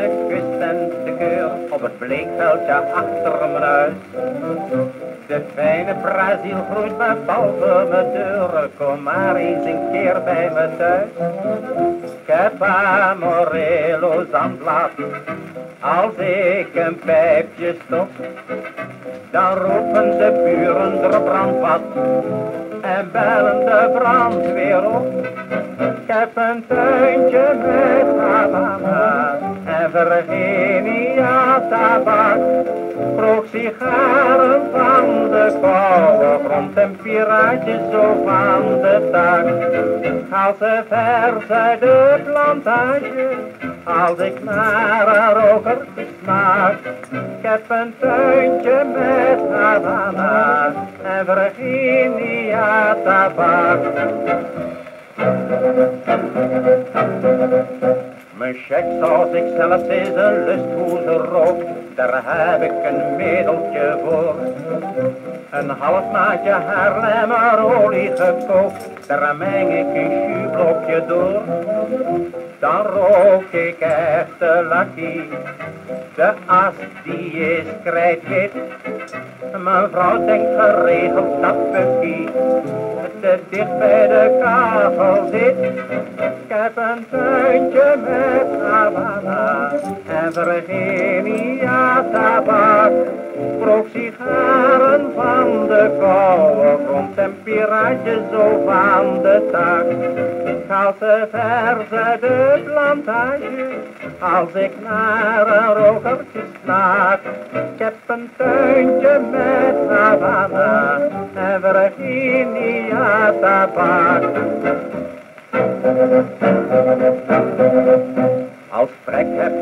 de kust en de keur op het bleekveldje achter mijn huis. De fijne Brazil groeit me boven mijn deur, kom maar eens een keer bij me thuis. Ik heb Amorelo's zandblad, als ik een pijpje stop, dan roepen de buren er brandvat en bellen de brandweer op. Ik heb een tuintje met Havana Virginia tabak. Rook sigaren van de koude grond en piraatjes zo van de tak. Als ze vers uit de plantage, als ik naar een rokertje smaak. Ik heb een tuintje met Havana en Virginia tabak. Mijn check als ik zelfs is een lusthoeze rook, daar heb ik een middeltje voor. Een half maatje Haarlemmer olie gekookt, daar meng ik een schublokje door. Dan rook ik echte lucky, de as die is krijtwit. Mijn vrouw denkt geregeld dat Bucky te dicht bij de kavel zit. Ik heb een tuintje met Havana en Virginia tabak. Rook sigaren van de koude grond en piraatjes zo van de tak. Als ze vers uit de plantage, als ik naar een rokertje snaak. Ik heb een tuintje met Havana en Virginia tabak. Thank you.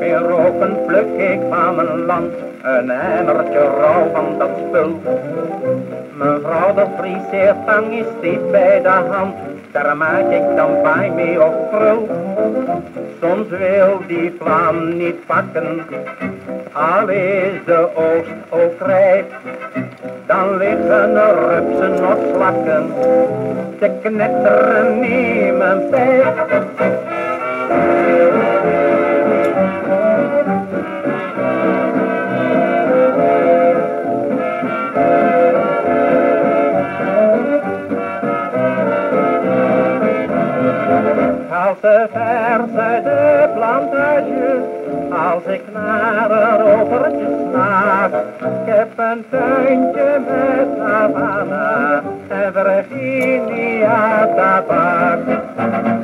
In roken pluk ik van mijn land een emmertje rauw van dat spul. Mevrouw de friseert tang is steeds bij de hand, daar maak ik dan bij mee of krul. Soms wil die vlam niet pakken, al is de oost ook rijp. Dan liggen er rupsen of slakken, te knetteren in mijn. Als de uit de plantage, als ik naar een rovertje snaak. Ik heb een tuintje met Havana en Virginia tabak.